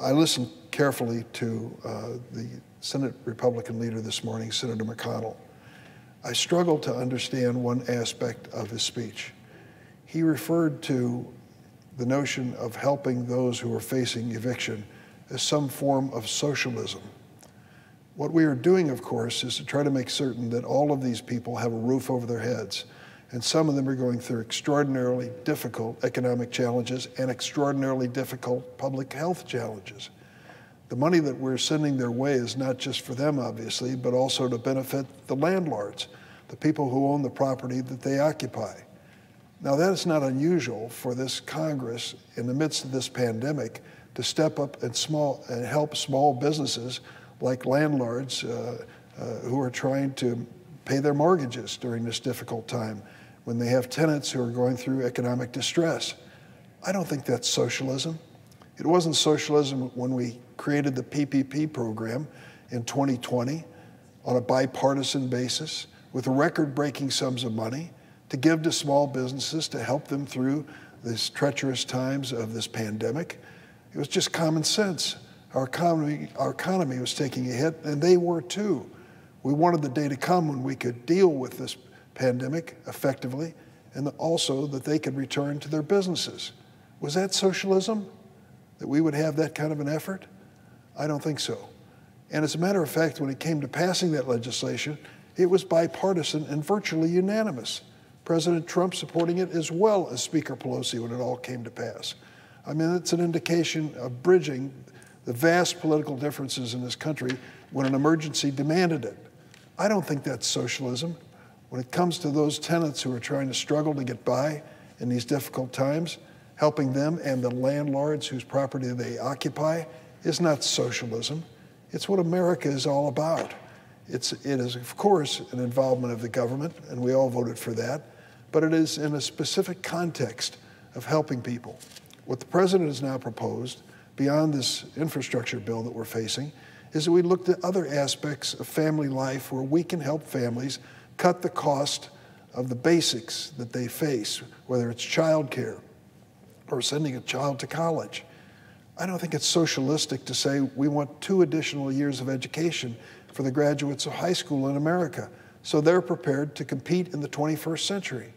I listened carefully to uh, the Senate Republican leader this morning, Senator McConnell. I struggled to understand one aspect of his speech. He referred to the notion of helping those who are facing eviction as some form of socialism. What we are doing, of course, is to try to make certain that all of these people have a roof over their heads. And some of them are going through extraordinarily difficult economic challenges and extraordinarily difficult public health challenges. The money that we're sending their way is not just for them, obviously, but also to benefit the landlords, the people who own the property that they occupy. Now, that is not unusual for this Congress in the midst of this pandemic to step up and, small, and help small businesses like landlords uh, uh, who are trying to pay their mortgages during this difficult time when they have tenants who are going through economic distress. I don't think that's socialism. It wasn't socialism when we created the PPP program in 2020 on a bipartisan basis with record breaking sums of money to give to small businesses to help them through these treacherous times of this pandemic. It was just common sense. Our economy, our economy was taking a hit, and they were too. We wanted the day to come when we could deal with this pandemic effectively and also that they could return to their businesses. Was that socialism? That we would have that kind of an effort? I don't think so. And as a matter of fact, when it came to passing that legislation, it was bipartisan and virtually unanimous. President Trump supporting it as well as Speaker Pelosi when it all came to pass. I mean, it's an indication of bridging the vast political differences in this country when an emergency demanded it. I don't think that's socialism. When it comes to those tenants who are trying to struggle to get by in these difficult times, helping them and the landlords whose property they occupy is not socialism. It's what America is all about. It's, it is, of course, an involvement of the government, and we all voted for that, but it is in a specific context of helping people. What the president has now proposed, beyond this infrastructure bill that we're facing, is that we look at other aspects of family life where we can help families cut the cost of the basics that they face, whether it's childcare or sending a child to college. I don't think it's socialistic to say we want two additional years of education for the graduates of high school in America so they're prepared to compete in the 21st century.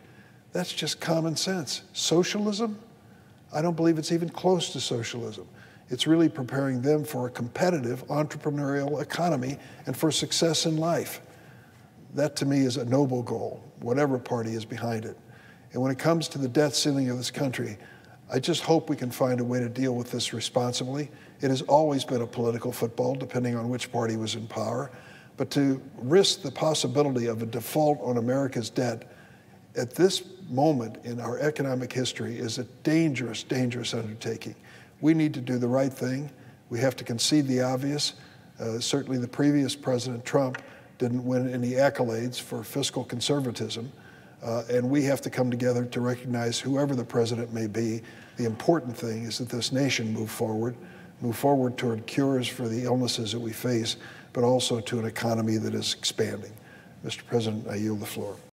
That's just common sense. Socialism? I don't believe it's even close to socialism. It's really preparing them for a competitive entrepreneurial economy and for success in life. That to me is a noble goal, whatever party is behind it. And when it comes to the debt ceiling of this country, I just hope we can find a way to deal with this responsibly. It has always been a political football, depending on which party was in power. But to risk the possibility of a default on America's debt at this moment in our economic history is a dangerous, dangerous undertaking. We need to do the right thing. We have to concede the obvious. Uh, certainly, the previous President Trump didn't win any accolades for fiscal conservatism. Uh, and we have to come together to recognize whoever the president may be. The important thing is that this nation move forward, move forward toward cures for the illnesses that we face, but also to an economy that is expanding. Mr. President, I yield the floor.